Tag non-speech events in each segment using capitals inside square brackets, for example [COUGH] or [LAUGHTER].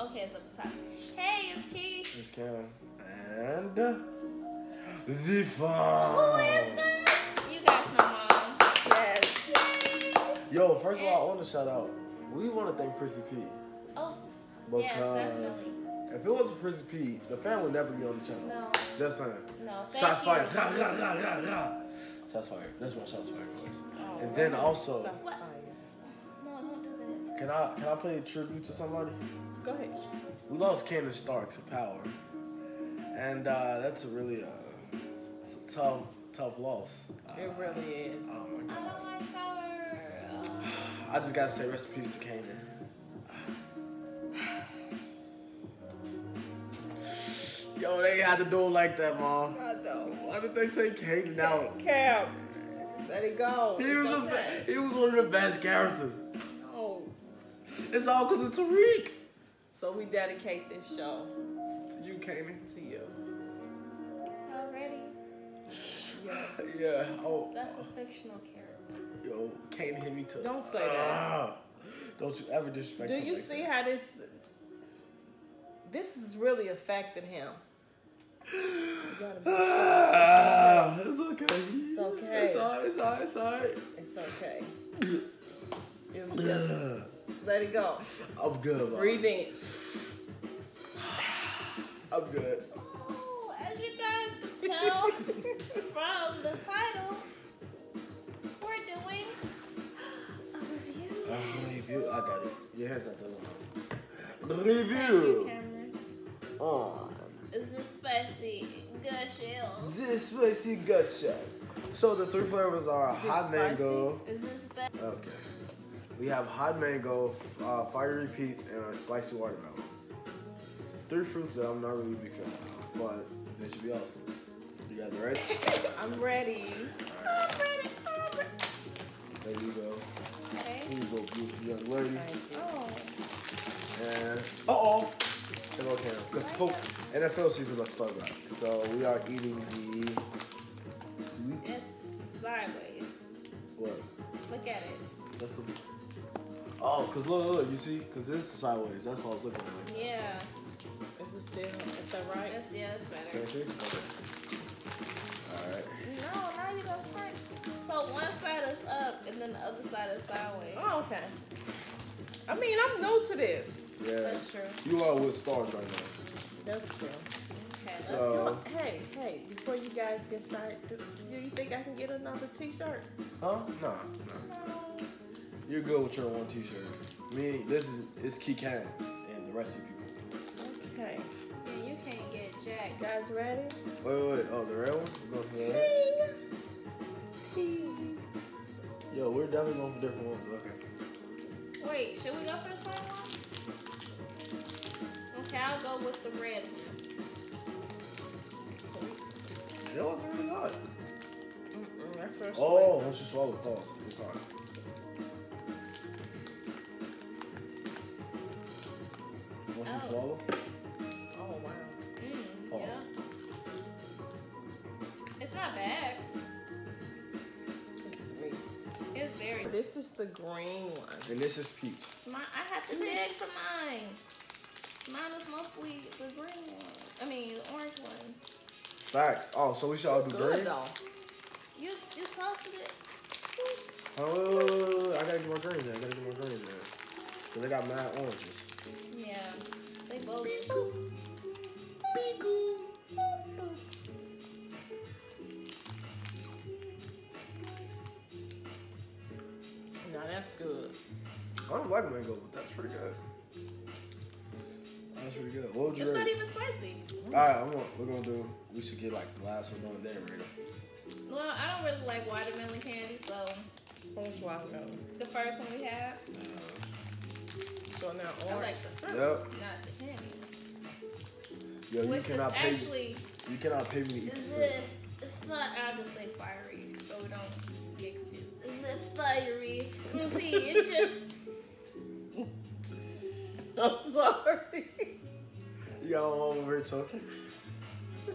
Okay, it's at the top. Hey, it's Kee. It's Cam. And the Who fun. is this? You guys know mom. Yes. Yo, first of all, I want to shout out. We want to thank Prissy P. Oh, Because yes, definitely. if it wasn't Prissy P, the fan would never be on the channel. No, Just saying. no. Thank Shots you. fired. Ha, ha, ha, ha, ha. Shots fired. That's my shots fired voice. Oh, And then also, What? No, don't do this. can I can I play a tribute to somebody? Go ahead. We lost Kanan Starks of Power, and uh, that's a really uh, it's a tough tough loss. Uh, It really is. oh my I god. don't like power. I just gotta say rest in peace to Kanan. [SIGHS] Yo, they had to do it like that, mom. I know. Why did they take Kanan out? Cam, let it go. He It's was, a, he was one of the best characters. Oh, It's all because of Tariq. So we dedicate this show To you, Kanan. to you. Already? Yes. [LAUGHS] Yeah. Oh, That's a fictional character. yo, Kanan hit me too. Don't say that. Ah. Don't you ever disrespect me? Do you like see that. how this this is really affecting him? You gotta be Ah, it's okay. It's okay. It's alright. It's alright. It's alright. It's okay. It was let it go. [LAUGHS] I'm good. Mom. Breathe in. [SIGHS] I'm good. Oh, as you guys can tell [LAUGHS] from the title, we're doing a review. Uh, review. I got it. Your hair's not that long. The Thank you, review Cameron. on Is this spicy? Gushers. this spicy gut shots. So the three flavors are hot spicy? mango. Is this spe- Okay. We have hot mango, uh, fiery peach, and a spicy watermelon. Three fruits that I'm not really a big fan of, but they should be awesome. You guys ready? I'm ready. I'm ready. I'm ready. There you go. Okay. Here you go, beautiful young lady. Thank you. Oh. And uh oh, Cam. Because NFL season let's start back. So we are eating the sweet It's sideways. what? Look at it. That's the oh, cause look, look, you see, cause this is sideways. That's what I was looking at. Yeah. Is it still? Is that right? That's yeah, that's better. Can you see? Okay. All right. No, now you don't turn. So one side is up and then the other side is sideways. Oh, okay. I mean, I'm new to this. Yeah. That's true. You are with stars right now. That's true. Okay, let's So- Hey, hey, before you guys get started, do, do you think I can get another t-shirt? Huh? No, no. No. You're good with your one T-shirt. Me, this is it's Kee Kam and the rest of you people. Okay. Yeah, you can't get jack. Guys ready? Wait, wait, wait. Oh, the red one? For the? Ting. Yo, we're definitely going for different ones. Okay. Wait, should we go for the same one? Okay, I'll go with the red one. That was really hot. Mm-mm, that's first Oh, once you swallow, pause. It's hot. Swallow, Oh, wow. Mm, pause. yeah. It's not bad. It's sweet. It's very. This is the green one. And this is peach. My, I have to dig for mine. Mine is mostly the green ones. I mean, the orange ones. Facts. Oh, so we should all do Good green? though. You you toasted it. Oh, wait, wait, wait, wait, wait. I gotta get more greens in. I gotta get more greens in. Cause they got mad oranges. Yeah, they both. No, that's good. I don't like mango, but that's pretty good. That's pretty good. What would you It's not even spicy. Alright, I'm gonna, we're gonna do. We should get like the last one on there, right? Well, I don't really like watermelon candy, so Orange watermelon. the first one we had, So now I orange. like the fruit, Yep. not the candy. Yo, you Which is cannot pay. actually You cannot pay me to is it? It's not. I'll just say fiery, so we don't get confused. Is it fiery peach? [LAUGHS] I'm sorry. Y'all one over here choking. [LAUGHS]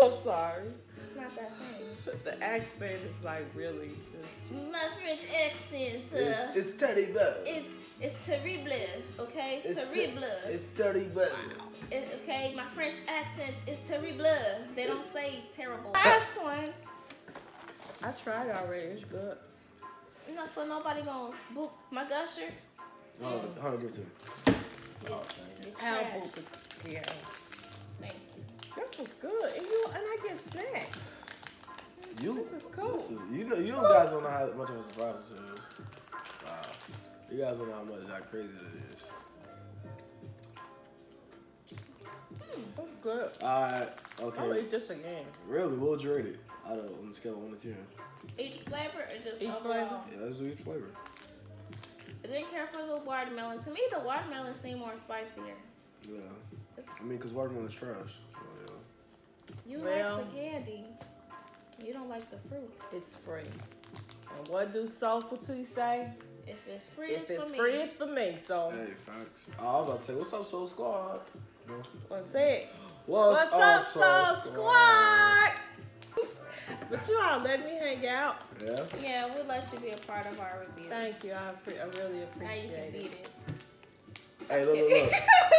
I'm sorry. it's not that thing. The accent is like really just. My French accent. Uh, It's, it's Teddy Bear. it's it's terrible, okay? It's terrible. te- It's Teddy Bear. It- okay, my French accent is terrible. They don't say terrible. Last one. I tried already. It's good. No, so nobody gonna book my gusher. Hold on, hold on, give it to me. Oh, thank you. It's I'll trash. Yeah. Thank you. This was good. And you and I get snacks. You, This is cool. listen, you know, you guys don't know how much of a surprise this is. Wow. You guys don't know how much how crazy it is. Hmm, that's good. Alright, I'll okay. eat this again. Really, what would you rate it? Out of on the scale of one to ten. Each flavor or just Each overall? flavor? Yeah, let's do each flavor. I didn't care for the watermelon. To me, the watermelon seemed more spicier. Yeah. I mean, cause watermelon's trash. So, yeah. You Well- like the candy. You don't like the fruit. It's free. And what do Soulful T say? If it's free, If it's, it's for free, me. it's for me. So Hey, facts. Oh, I was about to say, what's up, Soul Squad? No. what's it? What's, What's up, Soul Squad? But you all let me hang out. Yeah. Yeah, we'll let you be a part of our review. Thank you. I, appre- I really appreciate now you can appreciate beat it. it. Hey, look, look, look.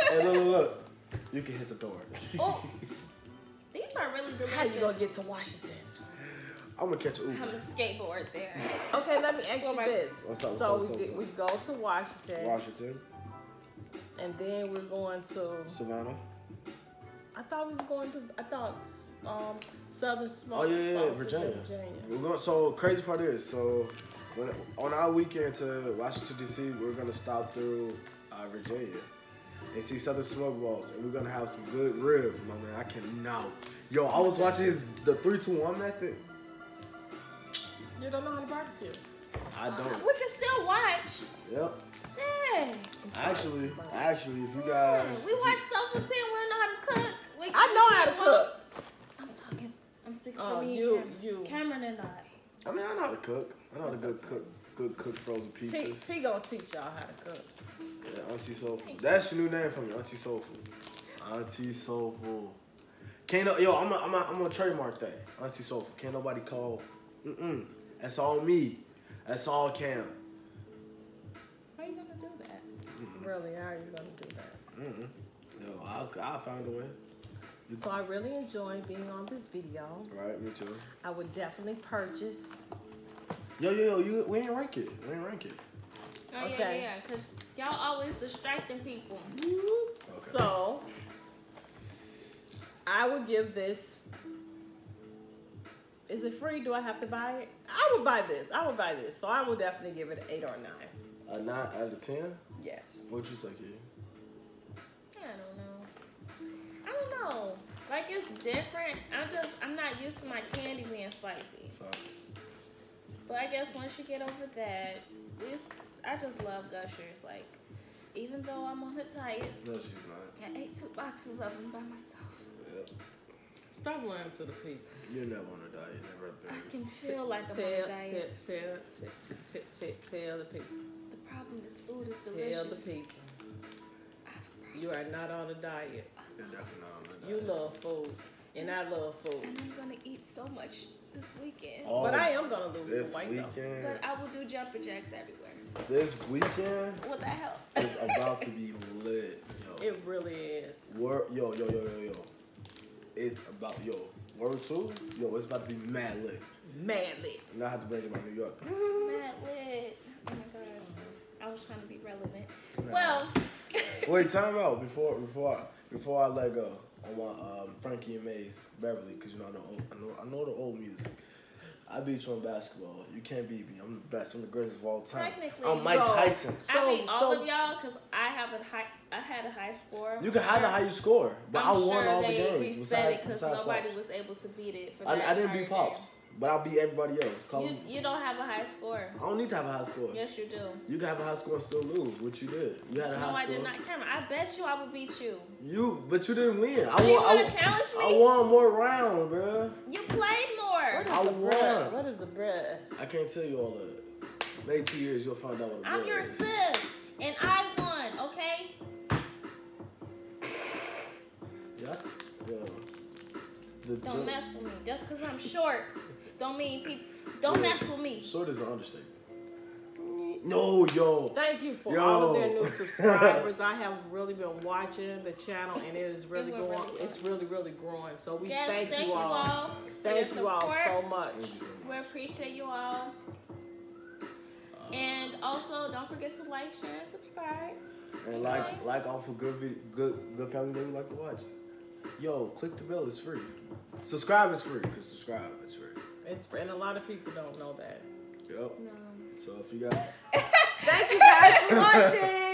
hey, look, look, look. You can hit the door. Oh, these are really delicious. How you gonna get to Washington? I'm gonna catch an I'm Uber. a skateboard there. Okay, let me ask you my- this. What's up, what's so up, what's we, up, did- we go to Washington, Washington, and then we're going to. Savannah. I thought we were going to. I thought um Southern Smoke. Oh yeah, yeah, yeah, Falls was in Virginia. Virginia. We're going. So crazy part is, so when on our weekend to Washington D.C., we're gonna stop through uh, Virginia and see Southern Smoke Boss, and we're gonna have some good rib, my man. I cannot. Yo, I was watching his the three two one method. You don't know how to barbecue. I uh, don't. We can still watch. Yep. Hey. Actually, actually, if you Yeah, guys, we watch Sofa 10. We don't know how to cook. We, I we know how to can't cook. I'm talking. I'm speaking Oh, for me you, and you. Cameron. Cameron and I. I mean, I know how to cook. I know how to good cook, good cook frozen T, pieces. T gonna teach y'all how to cook. Yeah, Auntie Soulful. That's your new name for me, Auntie Soulful. Auntie Soulful. Can't no, yo, I'm a, I'm a, I'm gonna trademark that. Auntie Soulful. Can't nobody call. Mm-mm. That's all me. That's all Cam. How are you gonna do that? Really, how are you gonna do that? Mm-mm. Yo, I'll, I'll find a way. So I really enjoy being on this video. Right, me too. I would definitely purchase. Yo, yo, yo, you, we ain't rank it. We ain't rank it. Oh yeah, Okay. yeah, because y'all always distracting people. Okay. So I would give this. Is it free? Do I have to buy it? I would buy this. I would buy this. So I will definitely give it an eight or nine. A nine out of ten. Yes. What you say, kid? I don't know. I don't know. Like it's different. I'm just I'm not used to my candy being spicy. Sorry. But I guess once you get over that, this I just love gushers. Like even though I'm on a diet, No, she's not. I ate two boxes of them by myself. Yeah. Stop lying to the people. You're never on a diet. Never I been. can feel like I'm on a diet. Tell, tell, tell, tell, tell, tell the people. The problem is food is delicious. Tell the people. I have a problem. You are not on a diet. You're definitely not on a diet. You love food. And I love food. And I'm gonna eat so much this weekend. All But I am gonna lose this some weight though. weekend. But I will do jumper jacks everywhere. This weekend What the hell? is about to be lit, yo. It really is. Word, yo, yo, yo, yo, yo. It's about, yo. Word two, yo. It's about to be mad lit. Madly. And I have to bring it by New York. Mad lit. Oh my gosh. I was trying to be relevant. Nah. Well, [LAUGHS] Wait, time out before before I, before I let go on my um, Frankie and Maze Beverly, cause you know I know I know I know the old music. I beat you on basketball. You can't beat me. I'm the best. I'm the greatest of all time. Technically, I'm Mike so- Tyson. So- I beat all so- of y'all because I have a high. I had a high score. You can hide the how you score, but I'm I won sure all the they games. reset it because besides nobody Pops. was able to beat it for I, that I didn't beat Pops, but I beat everybody else. Call You, you don't have a high score. I don't need to have a high score. Yes, you do. You can have a high score and still lose, which you did. You had a No, high I score. did not, Cameron. I bet you I would beat you. You, but you didn't win. I Do you won. want I, to challenge me? I me? won more rounds, bruh. You played more. What is I the won. What is the bread? I can't tell you all that. Maybe two years you'll find out what the I'm your is. sis, and I won. Okay. Yeah, yeah. the Don't mess with me. Just because I'm short, don't mean people. Don't Yeah. mess with me. Short is an understatement. No, yo. Thank you for Yo. all of their new [LAUGHS] subscribers. I have really been watching the channel, and it is really It going. really it's really, really growing. So we Yes, thank, thank you all. for Thank you all so much. Thank you so We appreciate you all. And also, don't forget to like, share, and subscribe. And like, like all for good, video, good, good family that we like to watch. Yo, click the bell. It's free. Subscribe is free. Cause subscribe is free. It's free, and a lot of people don't know that. Yep. No. So if you got [LAUGHS] Thank you guys for watching.